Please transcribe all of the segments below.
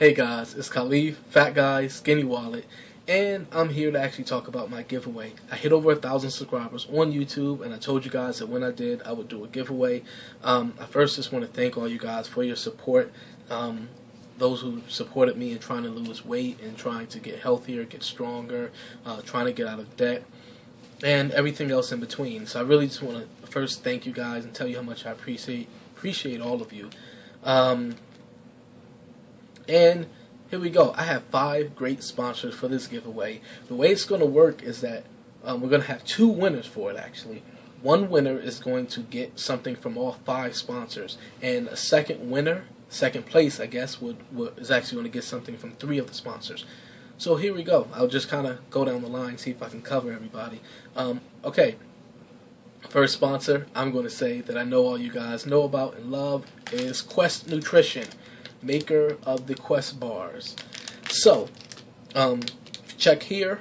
Hey guys, it's Khalif, Fat Guy, Skinny Wallet, and I'm here to actually talk about my giveaway. I hit over a thousand subscribers on YouTube, and I told you guys that when I did, I would do a giveaway. Um, I first just want to thank all you guys for your support. Um, those who supported me in trying to lose weight and trying to get healthier, get stronger, uh, trying to get out of debt, and everything else in between. So I really just want to first thank you guys and tell you how much I appreciate appreciate all of you. Um, and here we go. I have five great sponsors for this giveaway. The way it's going to work is that um, we're going to have two winners for it, actually. One winner is going to get something from all five sponsors, and a second winner, second place, I guess, would, would is actually going to get something from three of the sponsors. So here we go. I'll just kind of go down the line, see if I can cover everybody. Um, okay, first sponsor I'm going to say that I know all you guys know about and love is Quest Nutrition maker of the Quest bars. So, um, check here,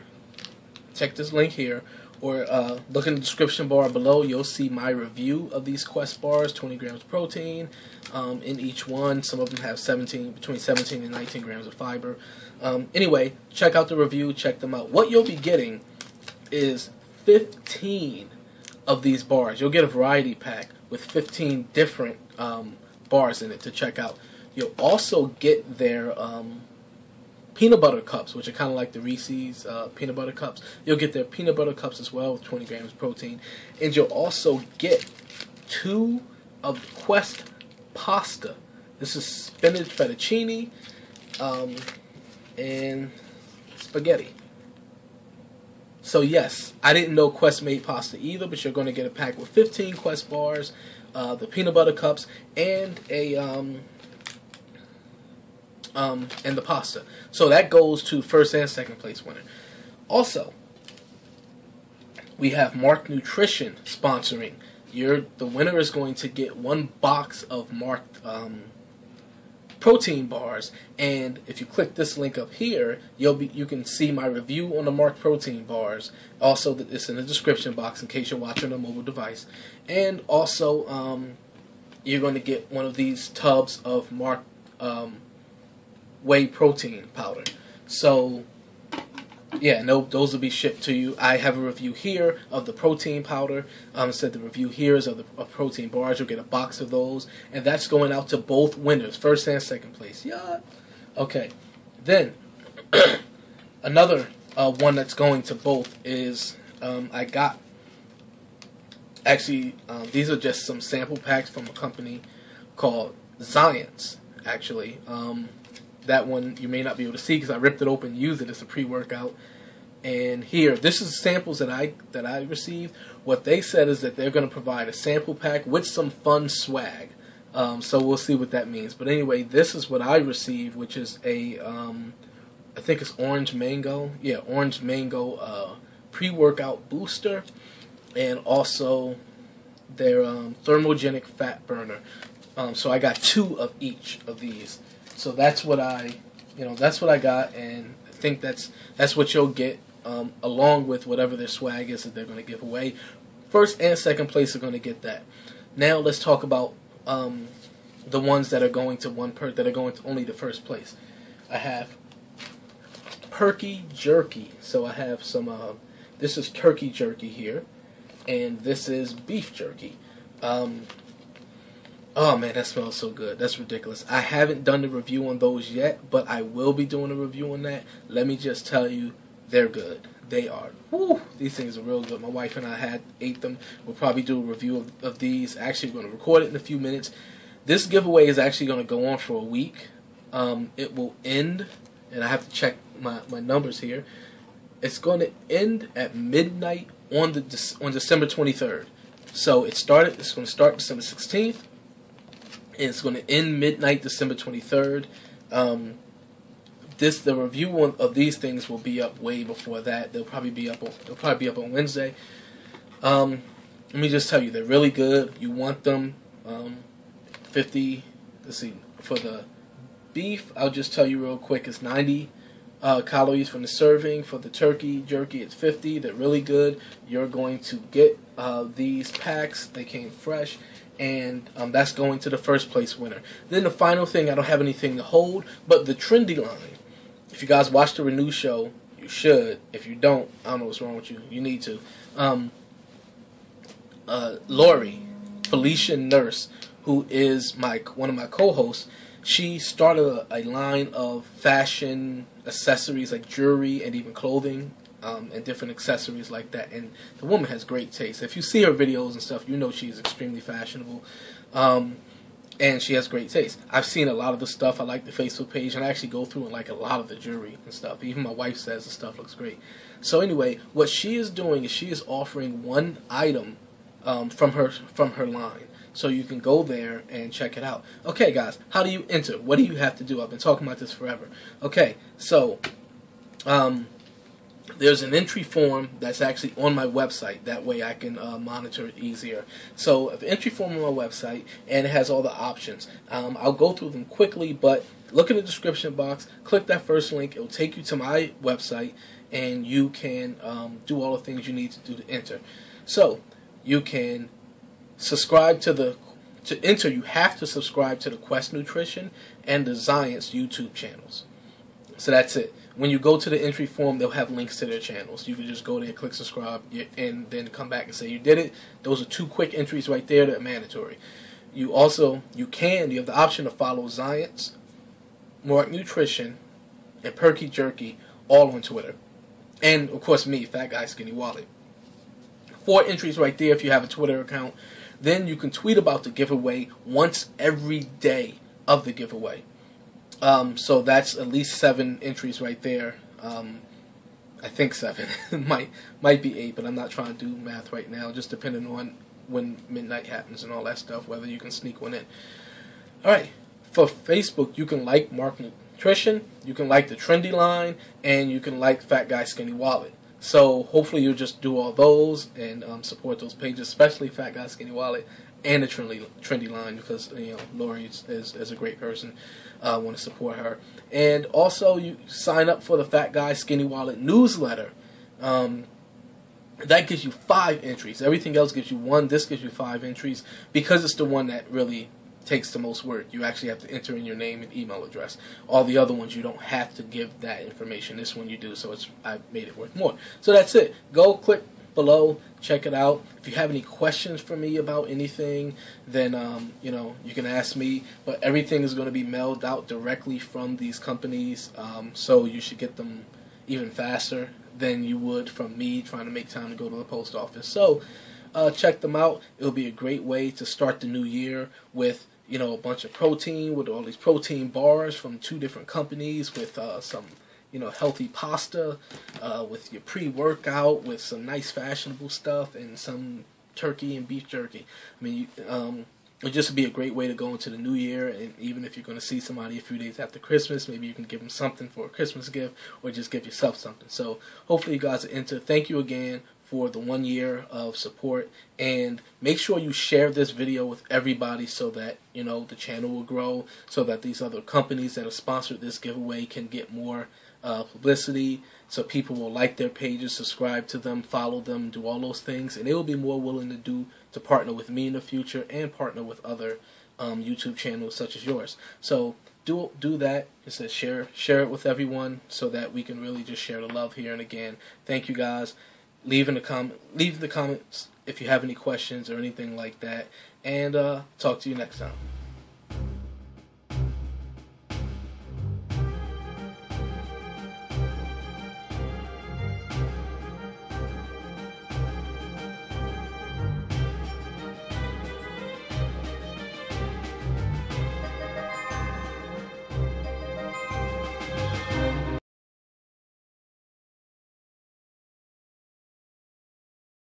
check this link here, or uh, look in the description bar below. You'll see my review of these Quest bars, 20 grams of protein um, in each one. Some of them have 17, between 17 and 19 grams of fiber. Um, anyway, check out the review, check them out. What you'll be getting is 15 of these bars. You'll get a variety pack with 15 different um, bars in it to check out. You'll also get their um, peanut butter cups, which are kind of like the Reese's uh, peanut butter cups. You'll get their peanut butter cups as well with 20 grams of protein. And you'll also get two of Quest pasta. This is spinach fettuccine um, and spaghetti. So yes, I didn't know Quest made pasta either, but you're going to get a pack with 15 Quest bars, uh, the peanut butter cups, and a um, um, and the pasta. So that goes to first and second place winner. Also, we have Marked Nutrition sponsoring. You're, the winner is going to get one box of Marked um, protein bars, and if you click this link up here, you'll be you can see my review on the Marked protein bars. Also, it's in the description box in case you're watching on a mobile device, and also um, you're going to get one of these tubs of Marked um, whey protein powder. So, yeah, no, those will be shipped to you. I have a review here of the protein powder. Um, said the review here is of the of protein bars. You'll get a box of those, and that's going out to both winners, first and second place. Yeah. Okay. Then another uh, one that's going to both is um, I got. Actually, um, these are just some sample packs from a company called Xyience. Actually, um, that one you may not be able to see because I ripped it open, used it as a pre-workout. And here, this is samples that I that I received. What they said is that they're going to provide a sample pack with some fun swag. Um, so we'll see what that means. But anyway, this is what I received, which is a um, I think it's orange mango. Yeah, orange mango uh, pre-workout booster, and also their um, thermogenic fat burner. Um, so I got two of each of these. So that's what I, you know, that's what I got, and I think that's that's what you'll get um, along with whatever their swag is that they're going to give away. First and second place are going to get that. Now let's talk about um, the ones that are going to one per that are going to only the first place. I have Perky Jerky. So I have some. Uh, this is turkey jerky here, and this is beef jerky. Um, Oh man, that smells so good. That's ridiculous. I haven't done the review on those yet, but I will be doing a review on that. Let me just tell you, they're good. They are. Woo, these things are real good. My wife and I had ate them. We'll probably do a review of, of these. Actually, we're going to record it in a few minutes. This giveaway is actually going to go on for a week. Um, it will end, and I have to check my, my numbers here. It's going to end at midnight on the on December 23rd. So it started. It's going to start December 16th it's going to end midnight, December 23rd. Um, this the review of these things will be up way before that. They'll probably be up. On, they'll probably be up on Wednesday. Um, let me just tell you, they're really good. You want them. Um, Fifty. Let's see. For the beef, I'll just tell you real quick. It's ninety uh, calories from the serving. For the turkey jerky, it's 50. They're really good. You're going to get uh, these packs. They came fresh. And um, that's going to the first place winner. Then the final thing, I don't have anything to hold, but the Trendi Line. If you guys watch the Renew show, you should. If you don't, I don't know what's wrong with you. You need to. Um, uh, Lori, Felicia Nurse, who is my one of my co-hosts, she started a, a line of fashion accessories like jewelry and even clothing um, and different accessories like that. And the woman has great taste. If you see her videos and stuff, you know she's extremely fashionable. Um, and she has great taste. I've seen a lot of the stuff. I like the Facebook page, and I actually go through and like a lot of the jewelry and stuff. Even my wife says the stuff looks great. So anyway, what she is doing is she is offering one item um, from her from her line. So you can go there and check it out. Okay, guys, how do you enter? What do you have to do? I've been talking about this forever. Okay, so um, there's an entry form that's actually on my website. That way I can uh, monitor it easier. So the entry form on my website, and it has all the options. Um, I'll go through them quickly, but look in the description box. Click that first link. It will take you to my website, and you can um, do all the things you need to do to enter. So you can subscribe to the to enter. You have to subscribe to the Quest Nutrition and the Xyience YouTube channels. So that's it. When you go to the entry form, they'll have links to their channels. You can just go there, click subscribe, and then come back and say you did it. Those are two quick entries right there that are mandatory. You also you can you have the option to follow Xyience, Marked Nutrition, and Perky Jerky all on Twitter, and of course me, Fat Guy Skinny Wallet four entries right there if you have a Twitter account. Then you can tweet about the giveaway once every day of the giveaway. Um, so that's at least seven entries right there. Um, I think seven. might might be eight, but I'm not trying to do math right now. Just depending on when midnight happens and all that stuff, whether you can sneak one in. All right. For Facebook, you can like Marked Nutrition, you can like the Trendi Line, and you can like Fat Guy Skinny Wallet. So hopefully you'll just do all those and um, support those pages, especially Fat Guy Skinny Wallet and the trendy Trendi Line because you know Lori is, is, is a great person. I uh, want to support her, and also you sign up for the Fat Guy Skinny Wallet newsletter. Um, that gives you five entries. Everything else gives you one. This gives you five entries because it's the one that really takes the most work. You actually have to enter in your name and email address. All the other ones you don't have to give that information. This one you do, so it's I made it worth more. So that's it. Go click below, check it out. If you have any questions for me about anything, then um, you know you can ask me. But everything is going to be mailed out directly from these companies, um, so you should get them even faster than you would from me trying to make time to go to the post office. So. Uh, check them out. It'll be a great way to start the new year with you know, a bunch of protein with all these protein bars from two different companies with uh, some, you know, healthy pasta, uh, with your pre-workout, with some nice fashionable stuff, and some turkey and beef jerky. I mean, um, it just would be a great way to go into the new year, and even if you're going to see somebody a few days after Christmas, maybe you can give them something for a Christmas gift, or just give yourself something. So hopefully you guys are into. Thank you again for the one year of support. And make sure you share this video with everybody so that you know the channel will grow so that these other companies that have sponsored this giveaway can get more uh, publicity. So people will like their pages subscribe to them follow them do all those things. And they will be more willing to do to partner with me in the future and partner with other um, YouTube channels such as yours. So do do that. Just share share it with everyone so that we can really just share the love here and again. Thank you guys leave in the comment leave the comments if you have any questions or anything like that. And uh, talk to you next time